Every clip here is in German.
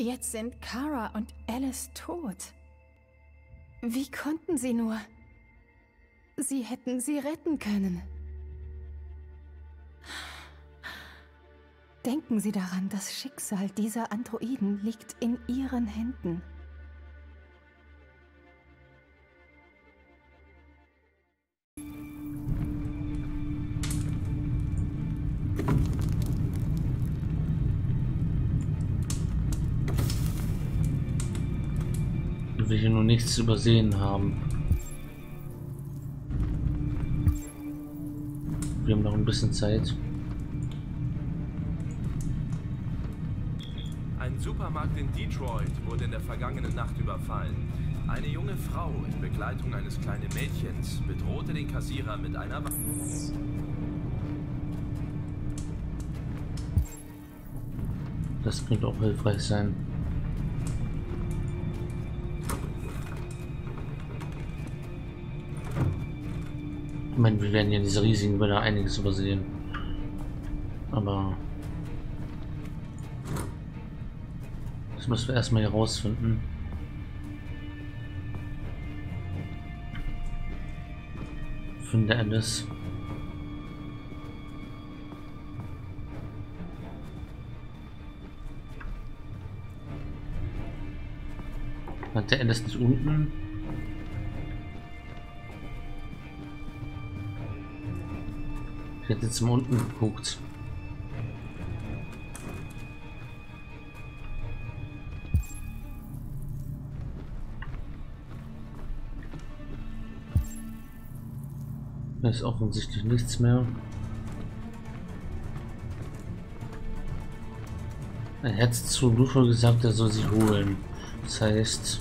Jetzt sind Kara und Alice tot. Wie konnten sie nur? Sie hätten sie retten können. Denken Sie daran, das Schicksal dieser Androiden liegt in Ihren Händen. Nur nichts übersehen haben. Wir haben noch ein bisschen Zeit. Ein Supermarkt in Detroit wurde in der vergangenen Nacht überfallen. Eine junge Frau in Begleitung eines kleinen Mädchens bedrohte den Kassierer mit einer Waffe. Das könnte auch hilfreich sein. Meine, wir werden in dieser riesigen Welle einiges übersehen. Aber... Das müssen wir erstmal herausfinden. Finde Alice. Hat der Alice nicht unten? Ich jetzt mal unten geguckt. Da ist offensichtlich nichts mehr. Er hat zu Lufa gesagt, er soll sie holen. Das heißt,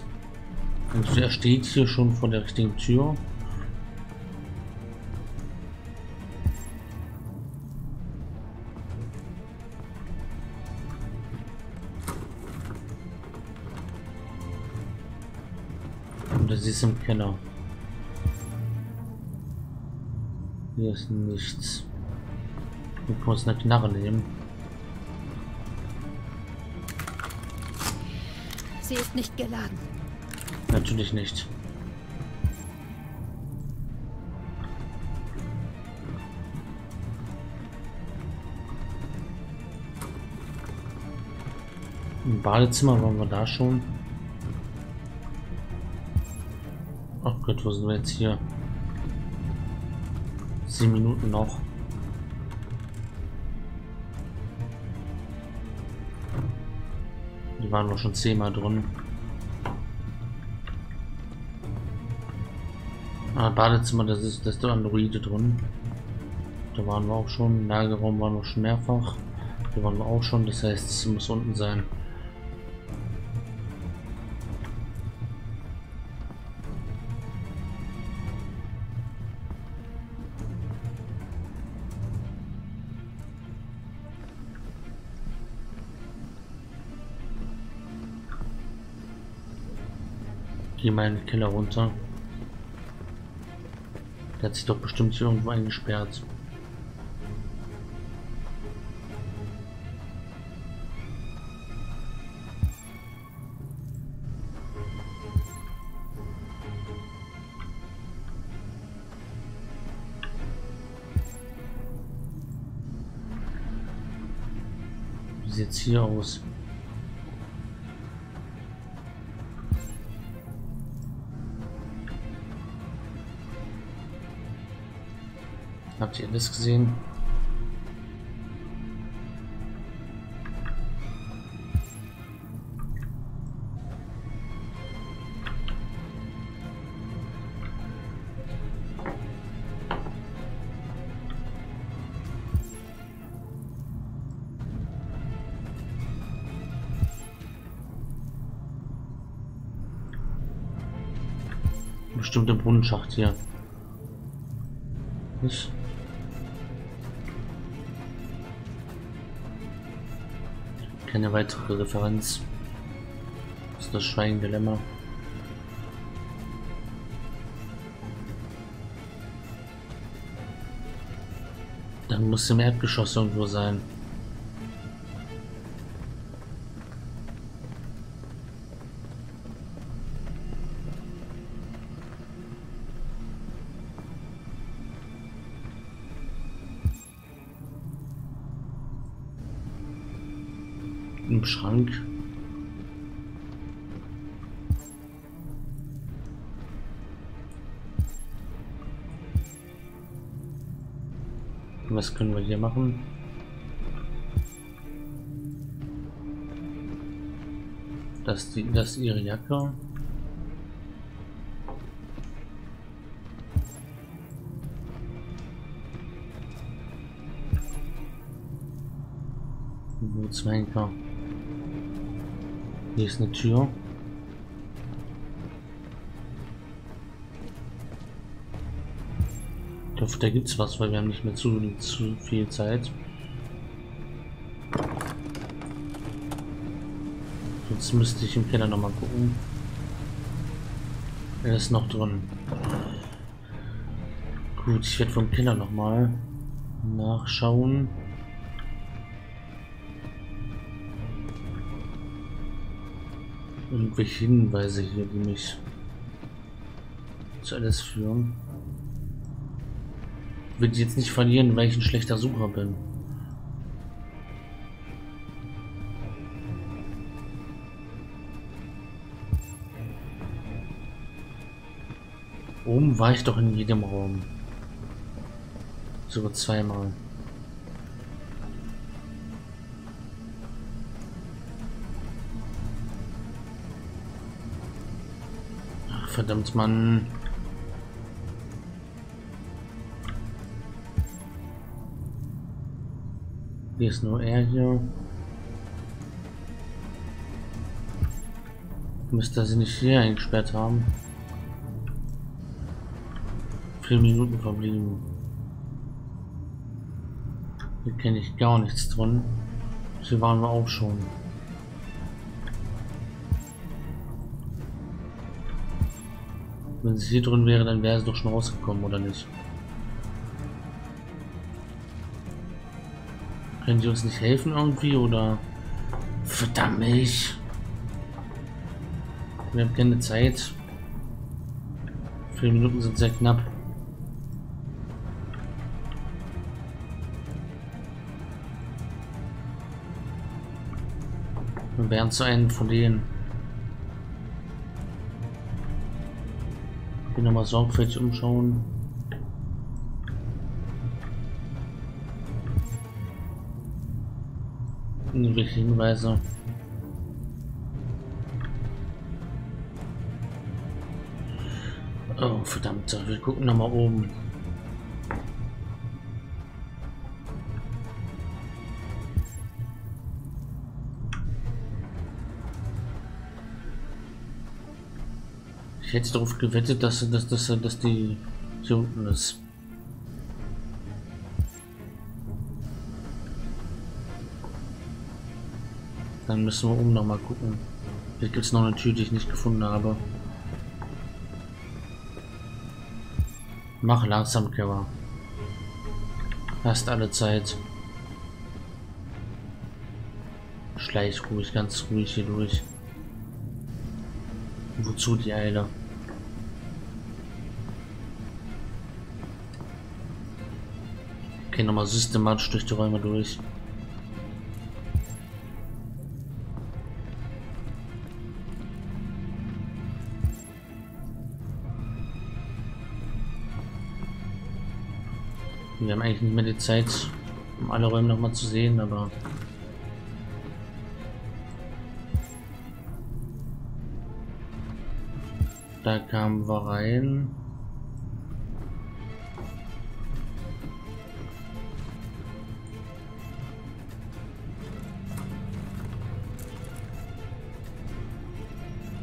er steht hier schon vor der richtigen Tür. Sie ist im Keller. Hier ist nichts. Wir können uns eine Knarre nehmen. Sie ist nicht geladen. Natürlich nicht. Im Badezimmer waren wir da schon. Gott, wo sind wir jetzt hier? Sieben Minuten noch. Die waren noch schon zehnmal drin. Ah, Badezimmer, das ist, das der Androide drin. Da waren wir auch schon. Lagerraum waren wir schon mehrfach. Da waren wir auch schon. Das heißt, es muss unten sein. Geh mal in den Keller runter. Der hat sich doch bestimmt irgendwo eingesperrt. Wie sieht's hier aus? Habt ihr das gesehen? Bestimmt im Brunnenschacht hier. Nicht? Keine weitere Referenz. Das ist das Schweigen-Dilemma. Dann muss im Erdgeschoss irgendwo sein. Im Schrank. Was können wir hier machen? Das, die, das ist ihre Jacke. Zwänker. Hier ist eine Tür. Ich hoffe, da gibt's was, weil wir haben nicht mehr zu, zu viel Zeit. Jetzt müsste ich im Keller noch mal gucken. Er ist noch drin. Gut, ich werde vom Keller noch mal nachschauen. Irgendwelche Hinweise hier, die mich zu alles führen. Ich will jetzt nicht verlieren, weil ich ein schlechter Sucher bin. Oben war ich doch in jedem Raum. Sogar zweimal. Verdammt, Mann. Hier ist nur er hier. Müsste sie nicht hier eingesperrt haben. Vier Minuten verblieben. Hier kenne ich gar nichts drin. Hier waren wir auch schon. Wenn sie hier drin wäre, dann wäre es doch schon rausgekommen, oder nicht? Können die uns nicht helfen irgendwie, oder? Verdammt mich! Wir haben keine Zeit. Vier Minuten sind sehr knapp. Wir wären zu einem von denen. Hier nochmal sorgfältig umschauen. Irgendwelche Hinweise. Oh, verdammt, wir gucken nochmal oben. Ich hätte darauf gewettet, dass, dass, dass, dass die hier unten ist. Dann müssen wir oben noch mal gucken. Hier gibt es noch eine Tür, die ich nicht gefunden habe. Mach langsam, Kevin. Hast alle Zeit. Schleich ruhig, ganz ruhig hier durch. Wozu die Eile? Okay, nochmal systematisch durch die Räume durch. Wir haben eigentlich nicht mehr die Zeit, um alle Räume nochmal zu sehen, aber da kamen wir rein.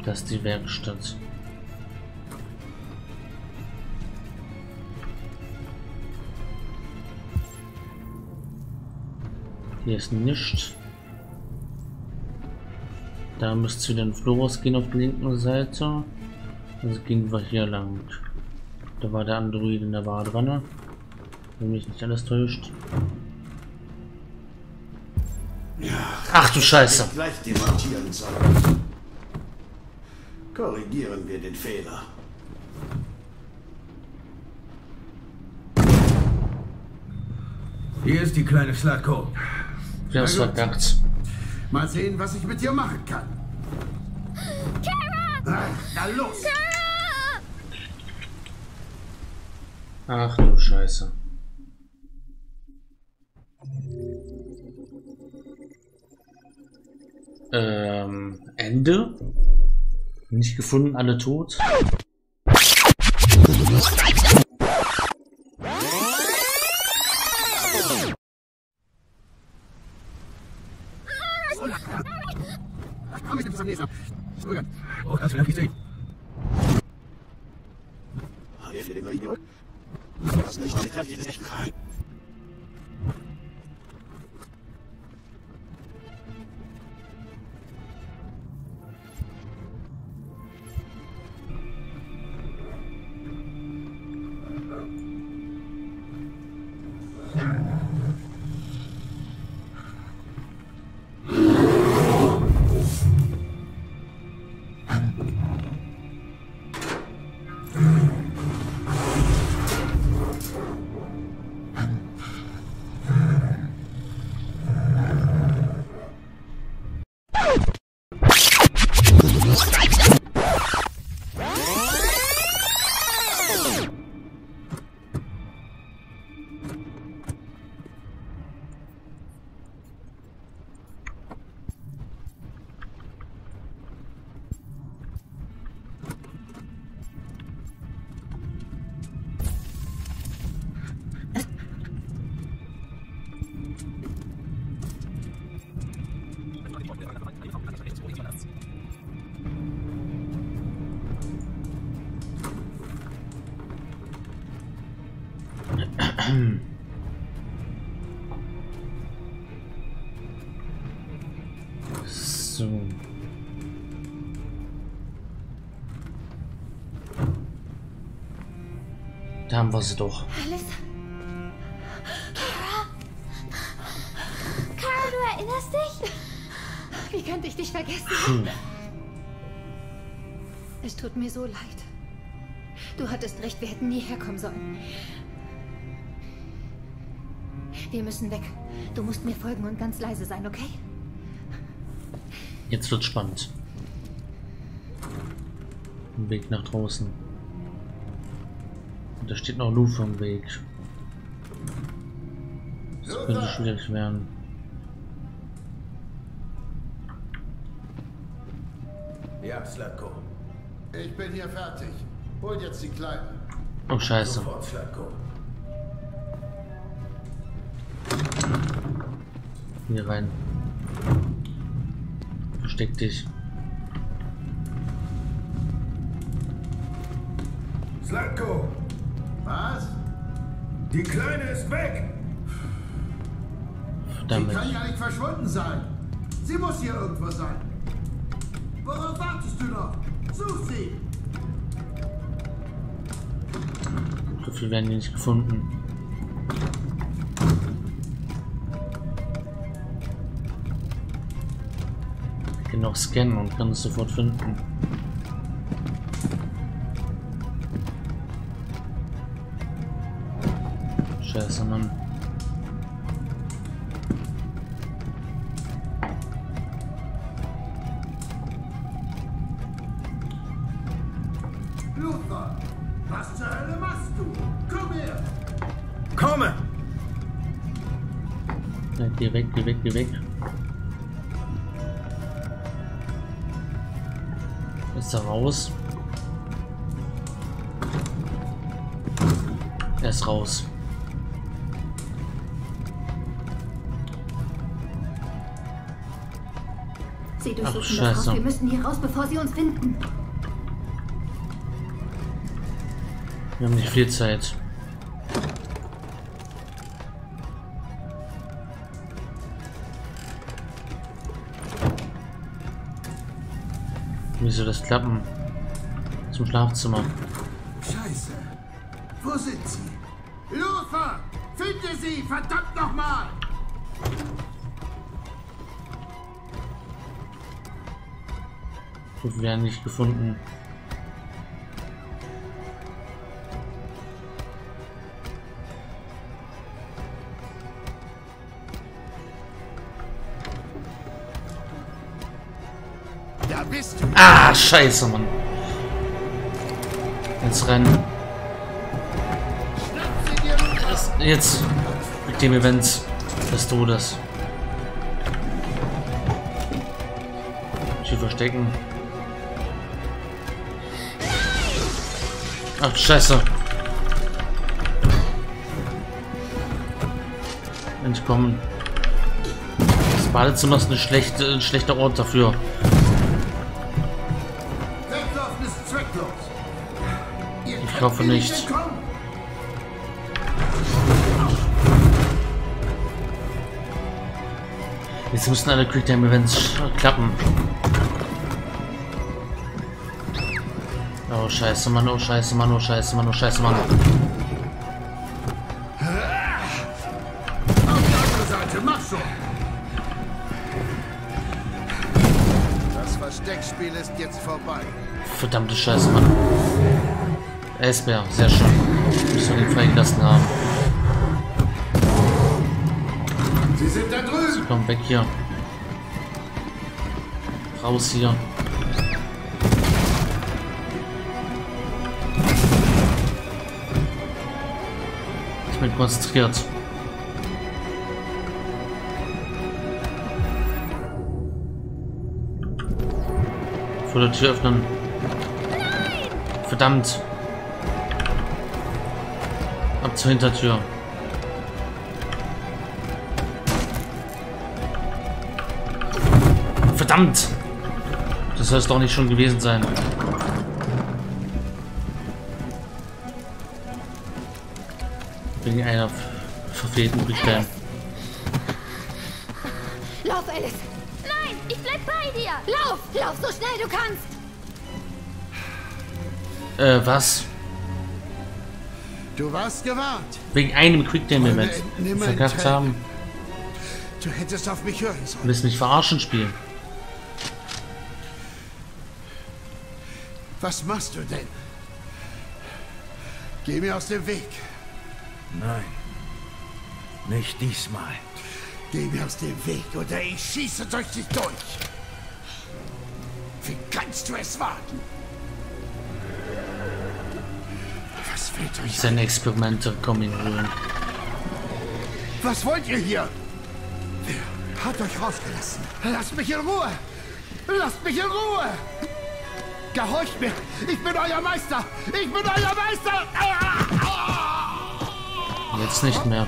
Das ist die Werkstatt. Hier ist nichts. Da müsste wieder ein Florus gehen auf der linken Seite. Also gingen wir hier lang. Da war der Android in der Badewanne. Wenn mich nicht alles täuscht. Ach du Scheiße. Gleich demontieren sollen. Korrigieren wir den Fehler. Hier ist die kleine Slatko. Wir haben es verkackt. Mal sehen, was ich mit dir machen kann. Kara! Ach, na los! Ach du Scheiße. Ähm, Ende? Nicht gefunden, alle tot? Haben wir sie doch. Alice? Kara? Kara, du erinnerst dich? Wie könnte ich dich vergessen? Hm. Es tut mir so leid. Du hattest recht, wir hätten nie herkommen sollen. Wir müssen weg. Du musst mir folgen und ganz leise sein, okay? Jetzt wird spannend. Ein Weg nach draußen. Da steht noch Lufa im Weg. Das könnte schwierig werden. Ja, Slatko. Ich bin hier fertig. Hol jetzt die Kleine. Oh Scheiße. Sofort, Slatko. Hier rein. Versteck dich. Slatko? Die Kleine ist weg. Sie Verdammt. kann ja nicht verschwunden sein. Sie muss hier irgendwo sein. Worauf wartest du noch? Such sie. So viel werden die nicht gefunden. Ich kann auch scannen und kann es sofort finden. Scheiße, Mann. Luther, was zur Hölle machst du? Komm her. Komme! Ja, geh weg, geh weg, geh weg. Ist er raus? Er ist raus. Sie Ach, durchsuchen das Haus. Scheiße. Wir müssen hier raus, bevor sie uns finden. Wir haben nicht viel Zeit. Wie soll das klappen? Zum Schlafzimmer. Scheiße. Wo sind sie? Luther! Finde sie! Verdammt nochmal! Wir werden nicht gefunden. bist du? Ah, scheiße, Mann. Jetzt rennen. Jetzt mit dem Event des Todes. Hier verstecken. Ach, scheiße. Entkommen. Das Badezimmer ist eine schlechte, ein schlechter Ort dafür. Ich hoffe nicht. Jetzt müssen alle Quicktime-Events klappen. Oh scheiße Mann, oh scheiße Mann, oh scheiße Mann, oh scheiße Mann. Auf die andere Seite, mach schon. Das Versteckspiel ist jetzt vorbei. Verdammte Scheiße Mann. Eisbär, sehr schön. Müssen wir den freigelassen haben. Sie sind da drüben. Komm weg hier. Raus hier. Ich bin konzentriert. Vor der Tür öffnen. Verdammt. Ab zur Hintertür. Verdammt! Das soll es doch nicht schon gewesen sein. Wegen einer verfehlten Bestellen. Lauf, Alice! Nein, ich bleib bei dir. Lauf! Lauf so schnell du kannst! Äh, was? Du warst gewarnt. Wegen einem Quick-Time-Event verkackt haben. Du hättest auf mich hören sollen. Willst mich verarschen spielen? Was machst du denn? Geh mir aus dem Weg. Nein. Nicht diesmal. Geh mir aus dem Weg oder ich schieße durch dich durch. Wie kannst du es wagen? Was fällt euch ein? Seine Experimente kommen in Ruhe. Was wollt ihr hier? Wer hat euch rausgelassen? Lasst mich in Ruhe! Lasst mich in Ruhe! Gehorcht mir! Ich bin euer Meister! Ich bin euer Meister! Ah! Jetzt nicht mehr.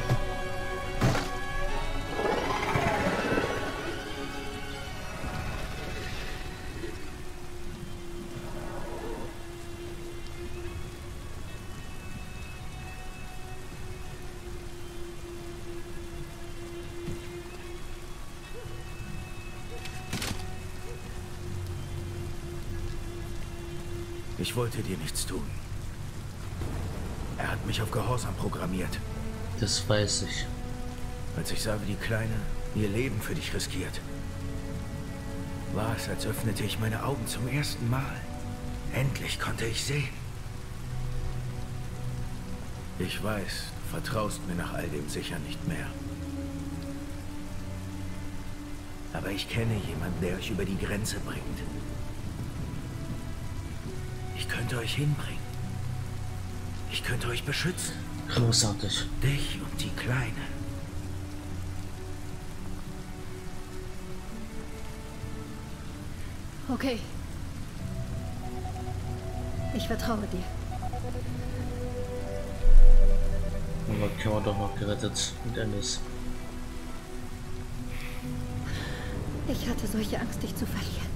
Ich wollte dir nichts tun. Er hat mich auf Gehorsam programmiert. Das weiß ich. Als ich sah, wie die Kleine ihr Leben für dich riskiert, war es, als öffnete ich meine Augen zum ersten Mal. Endlich konnte ich sehen. Ich weiß, du vertraust mir nach all dem sicher nicht mehr. Aber ich kenne jemanden, der euch über die Grenze bringt. Ich könnte euch hinbringen. Ich könnte euch beschützen. Großartig. Dich und die Kleine. Okay. Ich vertraue dir. Aber Cure doch noch gerettet mit Alice. Ich hatte solche Angst, dich zu verlieren.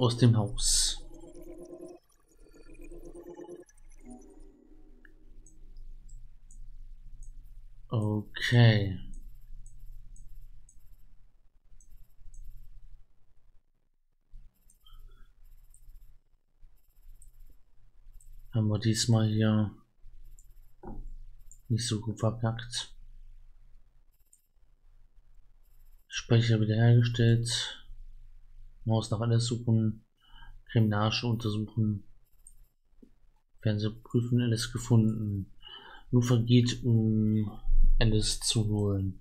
Aus dem Haus. Okay. Haben wir diesmal hier nicht so gut verpackt. Speicher wiederhergestellt. Maus nach alles suchen. Kriminalische untersuchen. Fernsehprüfen Alice gefunden. Nur vergeht, um Alice zu holen.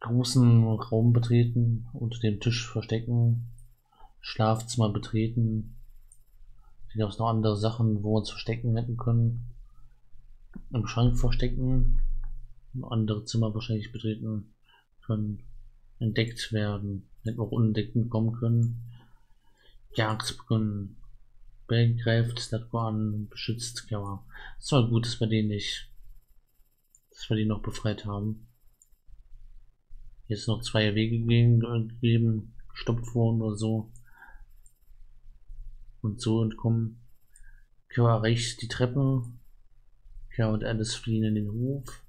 Großen Raum betreten, unter dem Tisch verstecken, Schlafzimmer betreten. Hier gab es noch andere Sachen, wo wir uns verstecken hätten können. Im Schrank verstecken, andere Zimmer wahrscheinlich betreten können, entdeckt werden, hätten auch unentdeckt kommen können. Jagd begonnen, Bell greift Statko an, beschützt Kara. Es war gut, dass wir den nicht, dass wir den noch befreit haben. Jetzt noch zwei Wege gegeben, gestoppt worden oder so. Und so entkommen. Kara erreicht die Treppe. Kara und Alice fliehen in den Hof.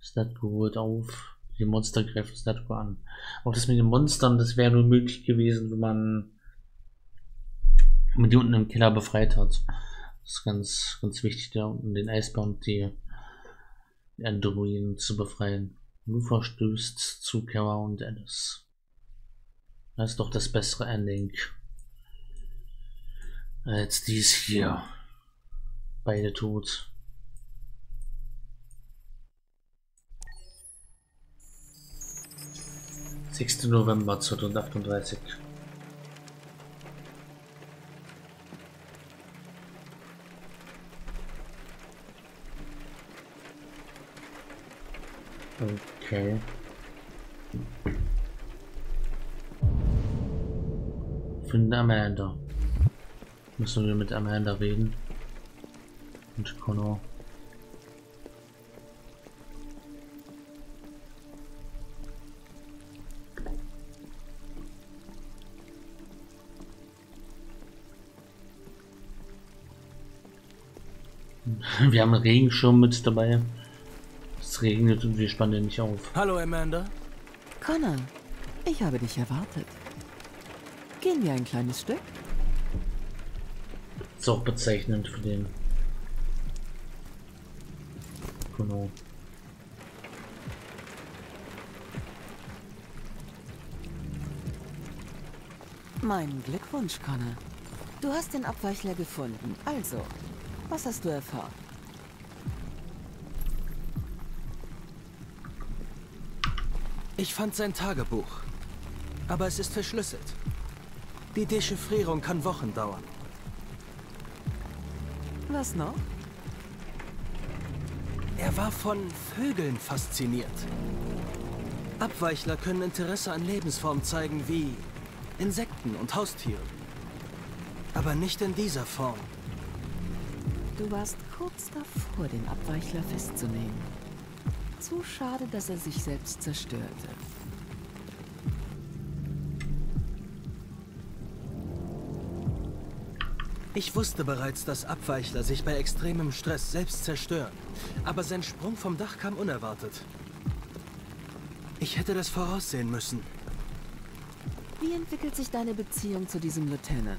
Statko holt auf. Die Monster greifen Statko an. Auch das mit den Monstern, das wäre nur möglich gewesen, wenn man man die unten im Keller befreit hat. Das ist ganz, ganz wichtig, da unten den Eisbär und die, die Androiden zu befreien. Du verstößt zu Kara und Alice. Das ist doch das bessere Ending. Als dies hier. Beide tot. Sechste November 2038. Okay. Finde Amanda. Müssen wir mit Amanda reden. Und Connor. Wir haben einen Regenschirm mit dabei. Es regnet und wir spannen nicht auf. Hallo, Amanda. Connor, ich habe dich erwartet. Gehen wir ein kleines Stück? Ist auch bezeichnend für den. Genau. Mein Glückwunsch, Connor. Du hast den Abweichler gefunden. Also, was hast du erfahren? Ich fand sein Tagebuch. Aber es ist verschlüsselt. Die Dechiffrierung kann Wochen dauern. Was noch? Er war von Vögeln fasziniert. Abweichler können Interesse an Lebensformen zeigen wie Insekten und Haustieren. Aber nicht in dieser Form. Du warst kurz davor, den Abweichler festzunehmen. Zu schade, dass er sich selbst zerstörte. Ich wusste bereits, dass Abweichler sich bei extremem Stress selbst zerstören. Aber sein Sprung vom Dach kam unerwartet. Ich hätte das voraussehen müssen. Wie entwickelt sich deine Beziehung zu diesem Lieutenant?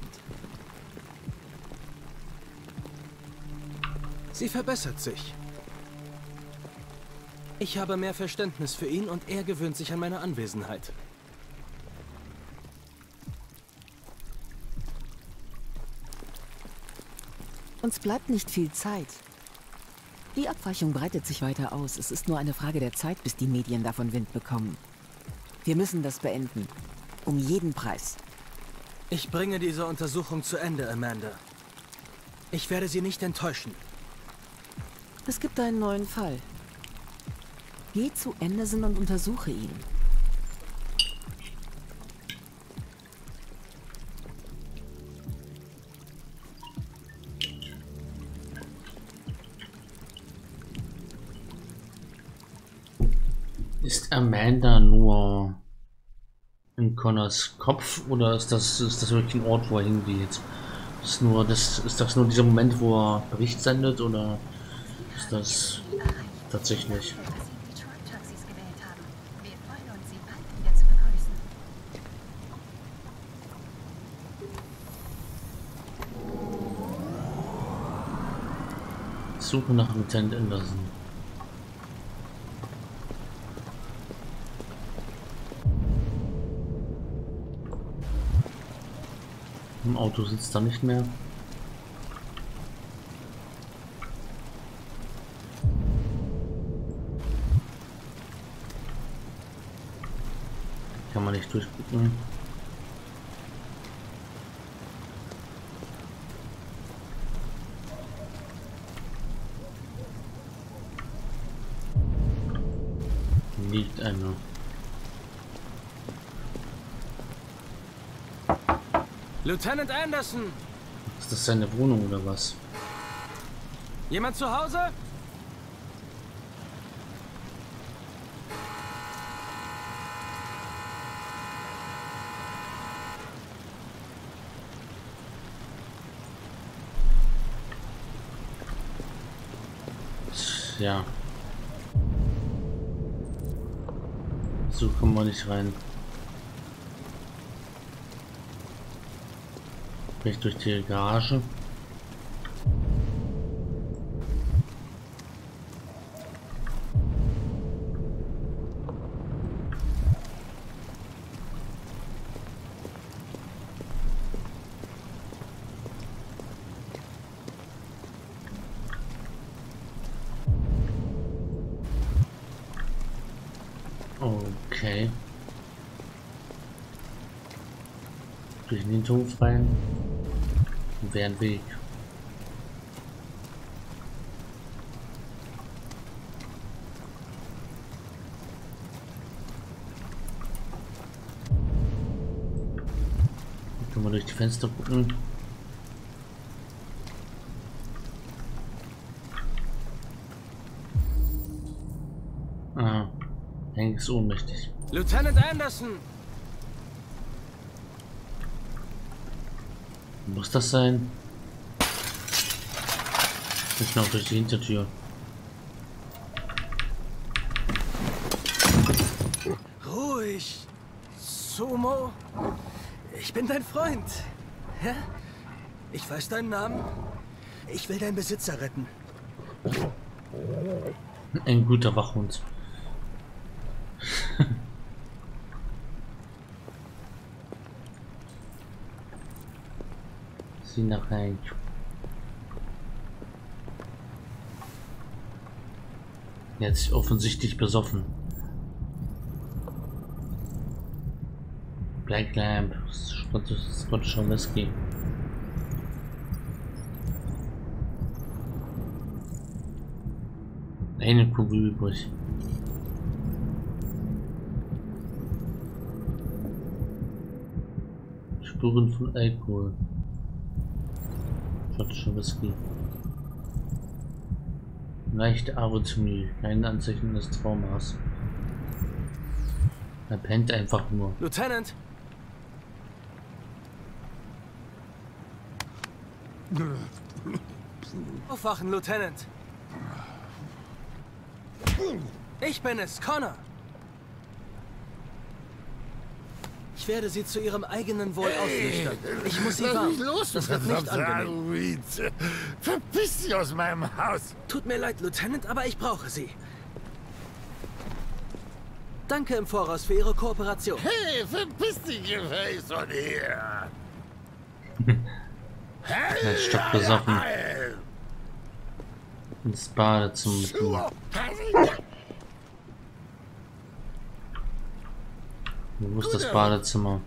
Sie verbessert sich. Ich habe mehr Verständnis für ihn und er gewöhnt sich an meine Anwesenheit. Uns bleibt nicht viel Zeit. Die Abweichung breitet sich weiter aus. Es ist nur eine Frage der Zeit, bis die Medien davon Wind bekommen. Wir müssen das beenden. Um jeden Preis. Ich bringe diese Untersuchung zu Ende, Amanda. Ich werde Sie nicht enttäuschen. Es gibt einen neuen Fall. Geh zu Anderson und untersuche ihn. Ist Amanda nur in Connors Kopf oder ist das, ist das wirklich ein Ort, wo er hingeht? Ist, nur das, ist das nur dieser Moment, wo er Bericht sendet oder ist das tatsächlich? Suche nach Lieutenant Anderson. Im Auto sitzt er nicht mehr. Kann man nicht durchgucken. Lieutenant Anderson! Ist das seine Wohnung oder was? Jemand zu Hause? Ja. So kommen wir nicht rein. Vielleicht durch die Garage. Okay. Durch den Hinterhof rein. Wäre ein Weg. Können wir durch die Fenster gucken. Ah, Hank ist ohnmächtig. Lieutenant Anderson! Muss das sein? Nicht noch durch die Hintertür. Ruhig. Sumo. Ich bin dein Freund. Hä? Ich weiß deinen Namen. Ich will deinen Besitzer retten. Ein guter Wachhund. Sie nach rein. Jetzt offensichtlich besoffen. Black Lamp, Scottish Whisky. Eine Kugel übrig. Spuren von Alkohol. Schottischer Whisky. Leichte Arrhythmie, kein Anzeichen des Traumas. Er pennt einfach nur. Lieutenant! Aufwachen, Lieutenant! Ich bin es, Connor! Ich werde Sie zu Ihrem eigenen Wohl ausnüchtern. Ich muss Sie warnen. los, Das wird nicht angenehm. Verpiss dich aus meinem Haus. Tut mir leid, Lieutenant, aber ich brauche Sie. Danke im Voraus für Ihre Kooperation. Hey, verpiss dich, Gefäß von hier. Er ist stockbesoffen. Ins Badezimmer mit mir. Wo ist das Badezimmer?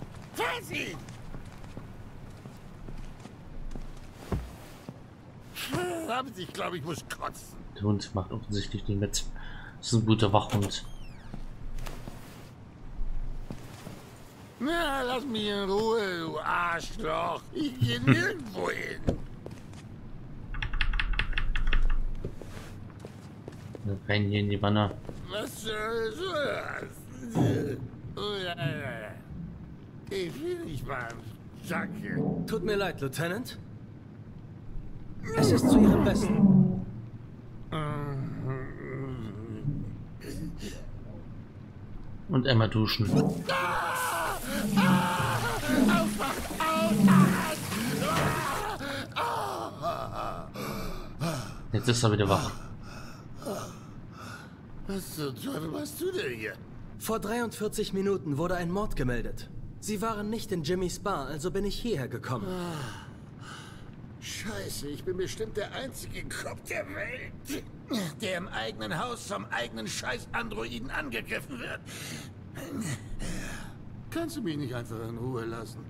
Verdammt, ich glaube, ich muss kotzen. Der Hund macht offensichtlich nicht mit. Das ist ein guter Wachhund. Na, lass mich in Ruhe, du Arschloch. Ich gehe nirgendwo hin. Rein hier in die Wanne. Was soll das? Ich will nicht mal. Danke. Tut mir leid, Lieutenant. Es ist zu Ihrem Besten. Und einmal duschen. Jetzt ist er wieder wach. Was zum Teufel machst du denn hier? Vor 43 Minuten wurde ein Mord gemeldet. Sie waren nicht in Jimmys Bar, also bin ich hierher gekommen. Scheiße, ich bin bestimmt der einzige Kopf der Welt, der im eigenen Haus vom eigenen Scheiß-Androiden angegriffen wird. Kannst du mich nicht einfach in Ruhe lassen?